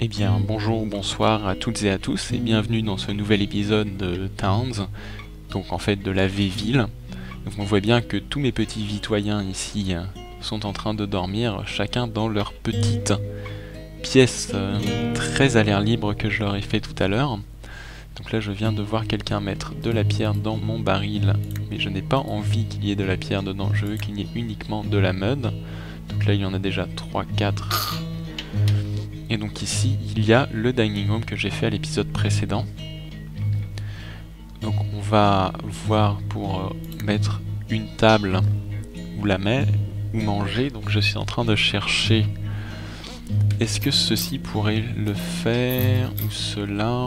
Eh bien, bonjour, bonsoir à toutes et à tous et bienvenue dans ce nouvel épisode de Towns, donc en fait de la V-Ville. Donc on voit bien que tous mes petits vitoyens ici sont en train de dormir, chacun dans leur petite pièce euh, très à l'air libre que je leur ai fait tout à l'heure. Donc là je viens de voir quelqu'un mettre de la pierre dans mon baril, mais je n'ai pas envie qu'il y ait de la pierre dedans, je veux qu'il y ait uniquement de la mud. Donc là il y en a déjà 3, 4. Et donc ici il y a le dining room que j'ai fait à l'épisode précédent. Donc on va voir pour euh, mettre une table où la mettre, ou manger, donc je suis en train de chercher est-ce que ceci pourrait le faire ou cela?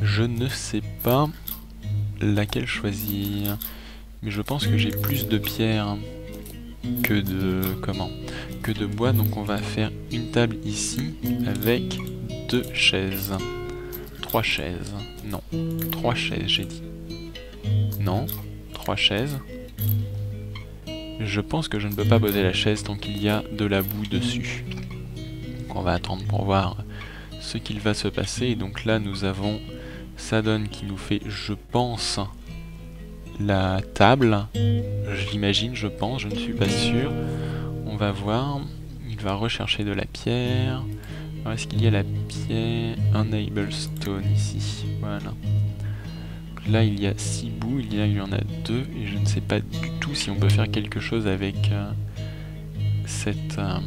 Je ne sais pas laquelle choisir. Mais je pense que j'ai plus de pierres que de comment? De bois donc on va faire une table ici avec deux chaises trois chaises non trois chaises j'ai dit non trois chaises je pense que je ne peux pas poser la chaise tant qu'il y a de la boue dessus. Donc on va attendre pour voir ce qu'il va se passer. Et donc là nous avons Sadon qui nous fait, je pense, la table. J'imagine, je pense, je ne suis pas sûr. On va voir. Il va rechercher de la pierre. Est-ce qu'il y a la pierre Unable Stone ici? Voilà. Là, il y a 6 bouts, il y, en a 2, et je ne sais pas du tout si on peut faire quelque chose avec euh, cette euh,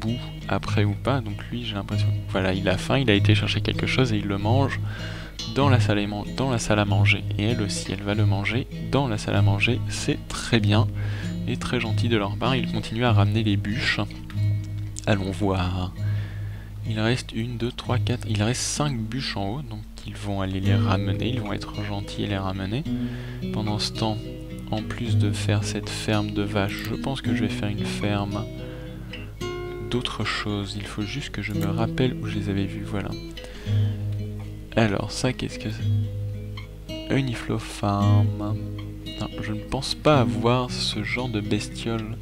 boue après ou pas. Donc lui, j'ai l'impression... Voilà, il a faim, il a été chercher quelque chose et il le mange dans la salle à manger. Et elle aussi, elle va le manger dans la salle à manger. C'est très bien et très gentil de leur part. Il continue à ramener les bûches. Allons voir. Il reste une, deux, trois, quatre... Il reste 5 bûches en haut, donc ils vont aller les ramener, ils vont être gentils et les ramener. Pendant ce temps, en plus de faire cette ferme de vaches, je pense que je vais faire une ferme d'autres choses. Il faut juste que je me rappelle où je les avais vus, voilà. Alors, ça, qu'est-ce que c'est? Uniflow Farm. Non, je ne pense pas avoir ce genre de bestiole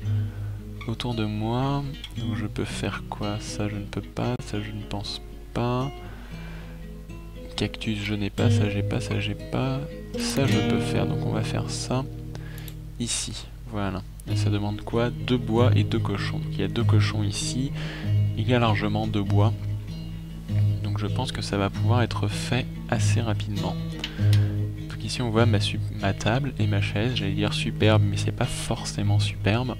autour de moi. Donc je peux faire quoi? Ça, je ne peux pas. Ça, je ne pense pas cactus je n'ai pas, ça j'ai pas, ça j'ai pas. Ça je peux faire, donc on va faire ça ici. Voilà. Et ça demande quoi? Deux bois et deux cochons. il y a deux cochons ici. Il y a largement deux bois. Donc je pense que ça va pouvoir être fait assez rapidement. Ici on voit ma, table et ma chaise. J'allais dire superbe, mais c'est pas forcément superbe.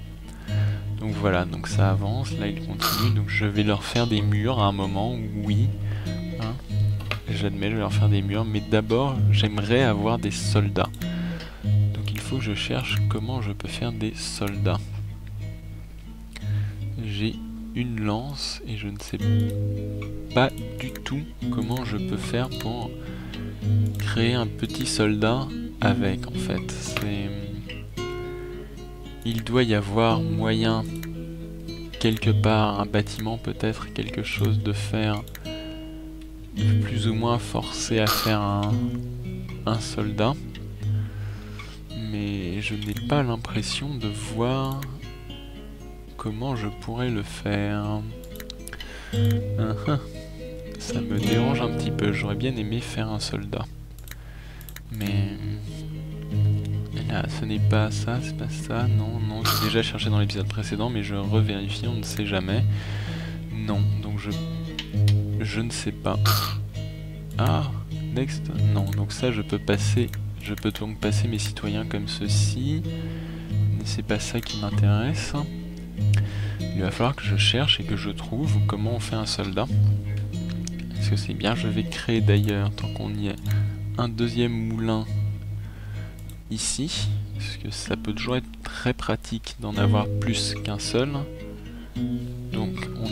Donc voilà, donc ça avance, là il continue, donc je vais leur faire des murs à un moment, oui, j'admets, je vais leur faire des murs, mais d'abord, j'aimerais avoir des soldats. Donc il faut que je cherche comment je peux faire des soldats. J'ai une lance et je ne sais pas du tout comment je peux faire pour créer un petit soldat avec en fait. C'est il doit y avoir moyen quelque part un bâtiment peut-être quelque chose de faire plus ou moins forcé à faire un, soldat. Mais je n'ai pas l'impression de voir comment je pourrais le faire. Uh-huh. Ça me dérange un petit peu, j'aurais bien aimé faire un soldat. Mais là, ce n'est pas ça, c'est pas ça, non, non, j'ai déjà cherché dans l'épisode précédent, mais je revérifie, on ne sait jamais. Non, donc je je ne sais pas. Ah, next Non, donc ça je peux passer, je peux donc passer mes citoyens comme ceci. Mais c'est pas ça qui m'intéresse. Il va falloir que je cherche et que je trouve comment on fait un soldat. Est-ce que c'est bien? Je vais créer d'ailleurs, tant qu'on y est, un deuxième moulin ici. Parce que ça peut toujours être très pratique d'en avoir plus qu'un seul. Donc on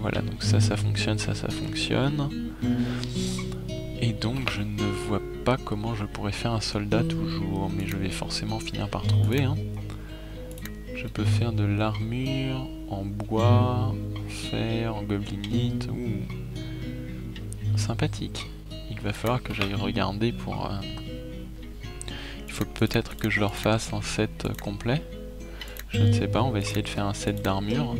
voilà, donc ça, ça fonctionne, ça, ça fonctionne. Et donc, je ne vois pas comment je pourrais faire un soldat toujours, mais je vais forcément finir par trouver. Hein. Je peux faire de l'armure en bois, en fer, en goblinite, sympathique. Il va falloir que j'aille regarder pour... Euh, il faut peut-être que je leur fasse un set complet. Je ne sais pas, on va essayer de faire un set d'armure.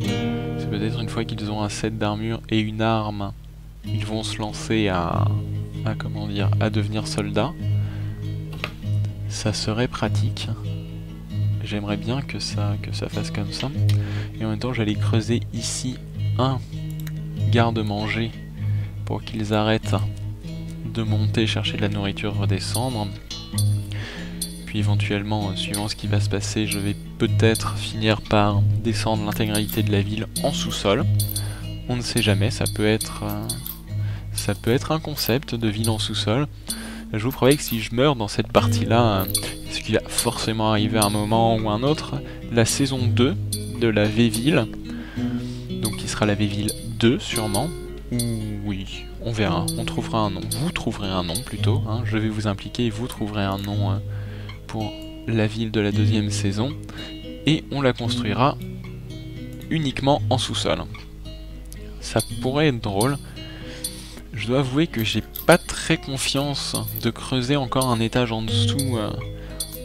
C'est peut-être une fois qu'ils ont un set d'armure et une arme, ils vont se lancer à, à comment dire, à devenir soldats. Ça serait pratique. J'aimerais bien que ça, que ça fasse comme ça. Et en même temps, j'allais creuser ici un garde-manger pour qu'ils arrêtent de monter, chercher de la nourriture, redescendre. Puis éventuellement, euh, suivant ce qui va se passer, je vais peut-être finir par descendre l'intégralité de la ville en sous-sol. On ne sait jamais, ça peut être... Euh, ça peut être un concept de ville en sous-sol. Je vous promets que si je meurs dans cette partie-là, euh, ce qui va forcément arriver à un moment ou un autre, la saison 2 de la V-Ville, donc qui sera la V-Ville 2 sûrement, oui, on verra, on trouvera un nom. Vous trouverez un nom plutôt, hein. je vais vous impliquer vous trouverez un nom euh, pour la ville de la deuxième saison, et on la construira uniquement en sous-sol. Ça pourrait être drôle. Je dois avouer que j'ai pas très confiance de creuser encore un étage en dessous euh,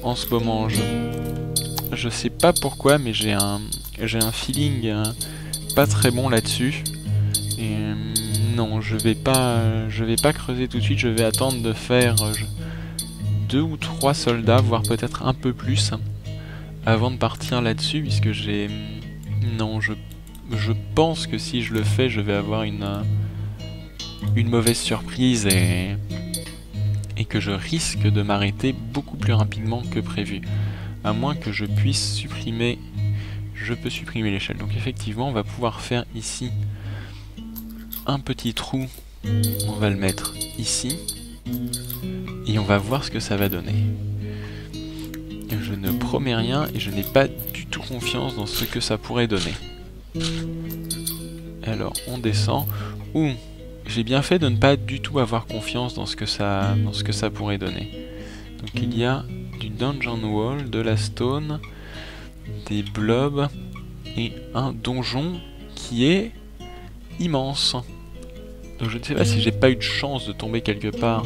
en ce moment. Je, je sais pas pourquoi, mais j'ai un, feeling euh, pas très bon là-dessus. Et non, je vais pas, je vais pas creuser tout de suite. Je vais attendre de faire euh, deux ou trois soldats, voire peut-être un peu plus, avant de partir là-dessus, puisque j'ai, non, je, je pense que si je le fais, je vais avoir une une mauvaise surprise et, et que je risque de m'arrêter beaucoup plus rapidement que prévu. À moins que je puisse supprimer... Je peux supprimer l'échelle. Donc effectivement, on va pouvoir faire ici un petit trou. On va le mettre ici. Et on va voir ce que ça va donner. Je ne promets rien et je n'ai pas du tout confiance dans ce que ça pourrait donner. Alors, on descend. Ouh j'ai bien fait de ne pas du tout avoir confiance dans ce que ça, dans ce que ça pourrait donner. Donc il y a du dungeon wall, de la stone, des blobs et un donjon qui est immense. Donc je ne sais pas si j'ai pas eu de chance de tomber quelque part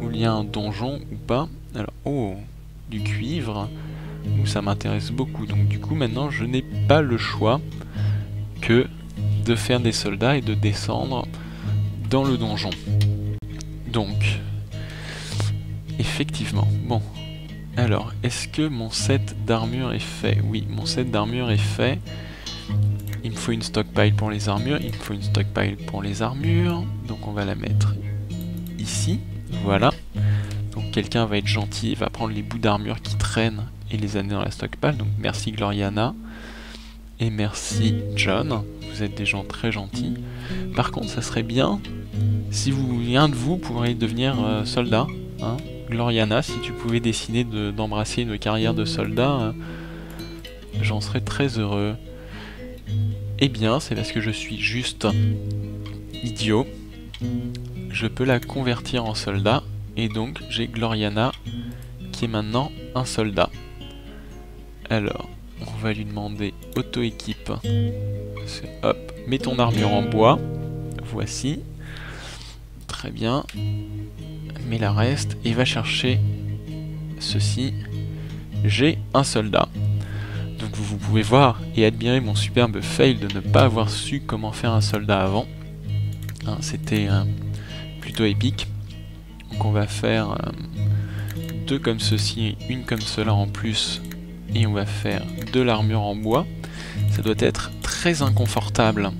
où il y a un donjon ou pas. Alors, oh, du cuivre, où ça m'intéresse beaucoup. Donc du coup maintenant je n'ai pas le choix que de faire des soldats et de descendre dans le donjon. Donc, effectivement, bon. Alors, est-ce que mon set d'armure est fait? Oui, mon set d'armure est fait. Il me faut une stockpile pour les armures, il me faut une stockpile pour les armures. Donc on va la mettre ici, voilà. Donc quelqu'un va être gentil, va prendre les bouts d'armure qui traînent et les amener dans la stockpile. Donc merci Gloriana. Et merci John, vous êtes des gens très gentils. Par contre, ça serait bien si vous, un de vous pourrait devenir euh, soldat. Hein. Gloriana, si tu pouvais décider d'embrasser une carrière de soldat, euh, j'en serais très heureux. Eh bien, c'est parce que je suis juste idiot. Je peux la convertir en soldat, et donc j'ai Gloriana qui est maintenant un soldat. Alors, on va lui demander auto-équipe. Hop, mets ton armure en bois. Voici. Très bien. Mets la reste et va chercher ceci. J'ai un soldat. Donc vous pouvez voir et admirer mon superbe fail de ne pas avoir su comment faire un soldat avant. Hein, c'était euh, plutôt épique. Donc on va faire euh, deux comme ceci, une comme cela en plus et on va faire de l'armure en bois. Ça doit être très inconfortable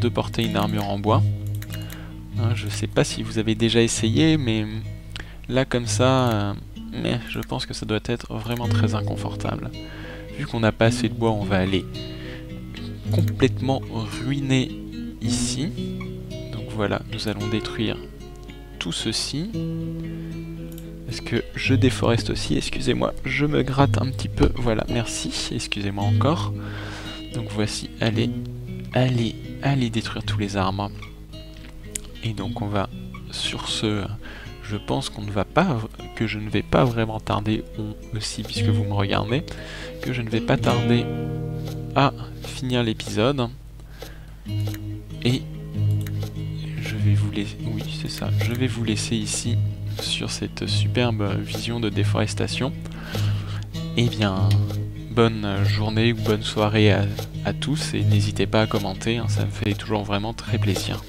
de porter une armure en bois. Hein, je sais pas si vous avez déjà essayé, mais là comme ça, euh, je pense que ça doit être vraiment très inconfortable. Vu qu'on n'a pas assez de bois, on va aller complètement ruiner ici. Donc voilà, nous allons détruire tout ceci. Est-ce que je déforeste aussi Excusez-moi, je me gratte un petit peu. Voilà, merci. Excusez-moi encore. Donc voici, allez, allez, allez détruire tous les arbres. Et donc on va, sur ce, je pense qu'on ne va pas, que je ne vais pas vraiment tarder aussi, puisque vous me regardez, que je ne vais pas tarder à finir l'épisode. Et je vais vous laisser, oui c'est ça, je vais vous laisser ici sur cette superbe vision de déforestation. Eh bien, bonne journée ou bonne soirée à, tous et n'hésitez pas à commenter, hein, ça me fait toujours vraiment très plaisir.